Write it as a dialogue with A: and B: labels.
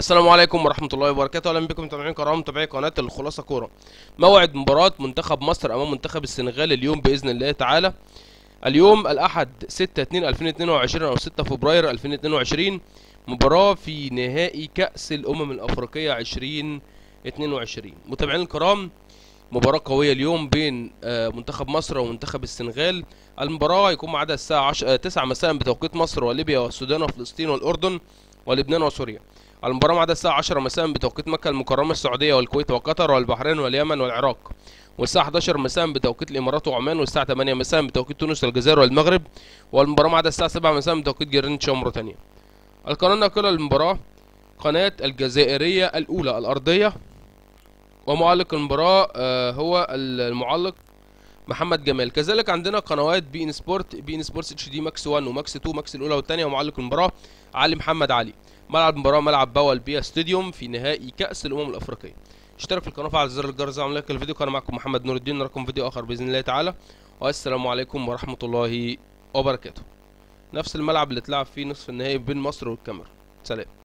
A: السلام عليكم ورحمة الله وبركاته. أهلا بكم متابعين كرام متابعي قناة الخلاصة كورة. موعد مباراة منتخب مصر أمام منتخب السنغال اليوم بإذن الله تعالى. اليوم الأحد 6 2 2022 أو 6 فبراير 2022 مباراة في نهائي كأس الأمم الأفريقية 2022 متابعين الكرام مباراة قوية اليوم بين آه، منتخب مصر ومنتخب السنغال. المباراة هيكون معادها الساعة 10 9 مساء بتوقيت مصر وليبيا والسودان وفلسطين والأردن. ولبنان وسوريا. المباراة معادها الساعة 10 مساء بتوقيت مكة المكرمة السعودية والكويت وقطر والبحرين واليمن والعراق. والساعة 11 مساء بتوقيت الإمارات وعمان والساعة 8 مساء بتوقيت تونس والجزائر والمغرب. والمباراة معادها الساعة 7 مساء بتوقيت جرينتش وموريتانيا. القناة الناقلة للمباراة قناة الجزائرية الأولى الأرضية. ومعلق المباراة آه، هو المعلق محمد جمال. كذلك عندنا قنوات beIN Sport beIN Sports HD Max 1 و Max 2 Max الأولى والثانيه ومعلق المباراة علي محمد علي. ملعب المباراه ملعب بول بيا ستاديوم في نهائي كأس الأمم الأفريقية. اشترك في القناة وفعل زر الجرس اعمل لايك للفيديو. كان معكم محمد نور الدين. نراكم فيديو آخر بإذن الله تعالى. والسلام عليكم ورحمة الله وبركاته. نفس الملعب اللي اتلعب فيه نصف النهائي بين مصر والكاميرون. سلام.